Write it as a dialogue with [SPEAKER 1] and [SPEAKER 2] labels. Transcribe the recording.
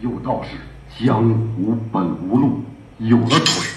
[SPEAKER 1] 有道是江湖本无路有了腿